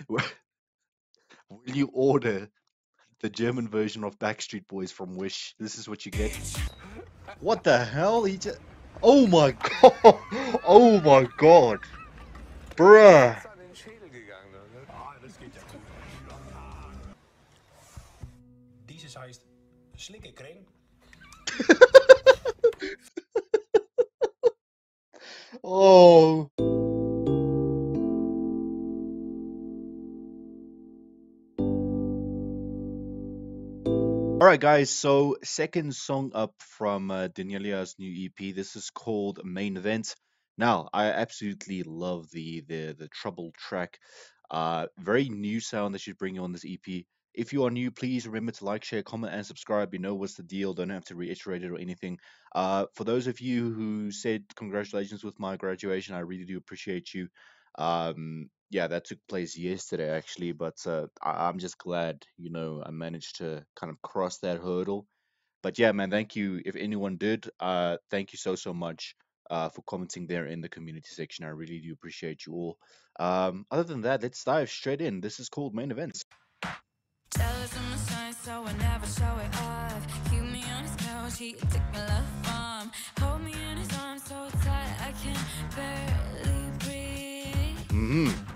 Will you order the German version of Backstreet Boys from Wish? This is what you get. What the hell? He just. Oh my god! Oh my god! Bruh! an den Schädel gegangen. All right, guys. So, second song up from uh, Daneliya's new EP. This is called Main Event. Now, I absolutely love the the the trouble track. Uh, very new sound that she's bringing on this EP. If you are new, please remember to like, share, comment, and subscribe. You know what's the deal. Don't have to reiterate it or anything. Uh, for those of you who said congratulations with my graduation, I really do appreciate you. Um, yeah, that took place yesterday actually, but uh, I- I'm just glad, you know, I managed to kind of cross that hurdle. But yeah, man, thank you. If anyone did, uh, thank you so so much uh, for commenting there in the community section. I really do appreciate you all. Um, other than that, let's dive straight in. This is called main events. Jealous of my shine, so I never show it off. Keep me on his couch, he take my love bomb. Hold me in his arms so tight, I can barely breathe. hmm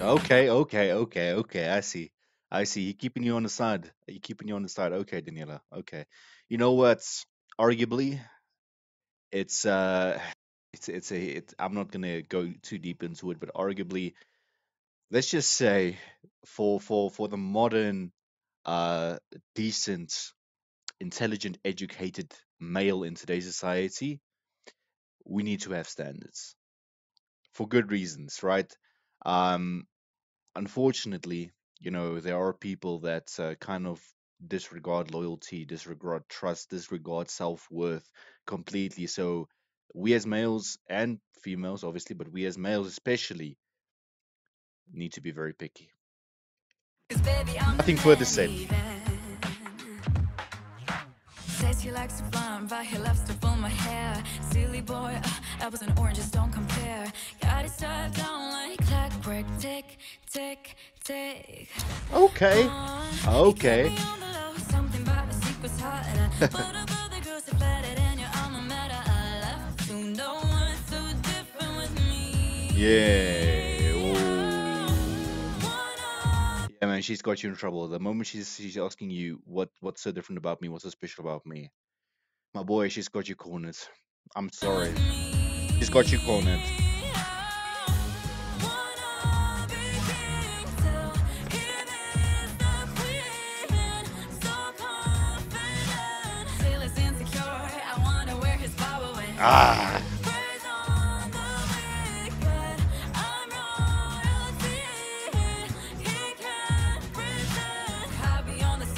Okay, okay, okay, okay. I see. I see. He keeping you on the side. He keeping you on the side. Okay, Daneliya. Okay. You know what's arguably it's uh it's it's a it, I'm not gonna go too deep into it, but arguably let's just say for for for the modern uh decent intelligent educated male in today's society we need to have standards for good reasons right um unfortunately you know there are people that uh, kind of disregard loyalty disregard trust disregard self-worth completely so we as males and females obviously but we as males especially need to be very picky. baby, Nothing further said. Says he likes to fly, but he loves to pull my hair. Silly boy, uh, apples and oranges don't compare. Got it stuck down like clockwork, tick, tick, tick. okay Uh, Okay. he kept me on the low, something about the secret's hot. And I put up other girls that flattered in your alma mater. I love to know what's so different with me. yeah ooh. Yeah man she's got you in trouble the moment she's she's asking you what what's so different about me what's so special about me my boy she's got you cornered i'm sorry she's got you cornered ah.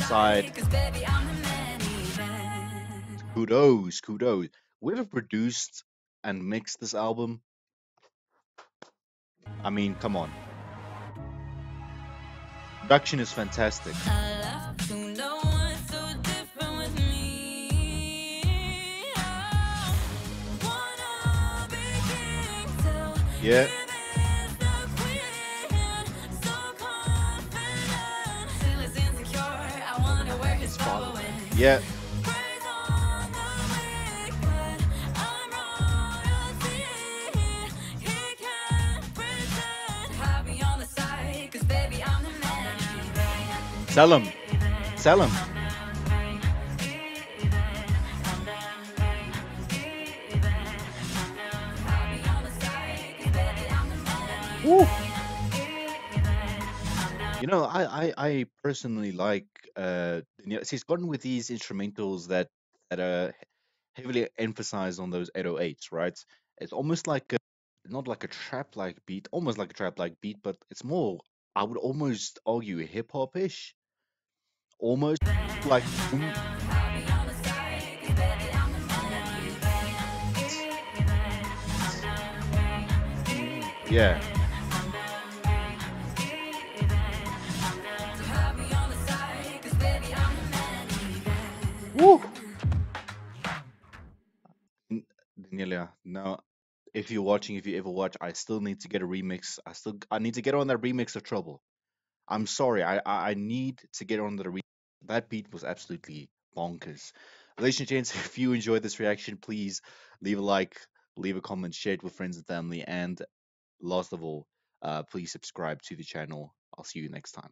Side. kudos kudos. Whoever produced and mixed this album. I mean come on. Production is fantastic yeah. Yeah. Tell him tell him Woo. You know, I, I, I personally like uh Daneliya. She's gotten with these instrumentals that that are heavily emphasized on those 808s, right? It's almost like a, not like a trap like beat, almost like a trap like beat, but it's more, I would almost argue hip hop ish. Almost like, boom, yeah. Daneliya, now if you're watching, if you ever watch, I still need to get a remix. I still I need to get on that remix of Trouble. I'm sorry, I I, I need to get on the remix. That beat was absolutely bonkers. Ladies and gents, if you enjoyed this reaction, please leave a like, leave a comment, share it with friends and family, and last of all, uh, please subscribe to the channel. I'll see you next time.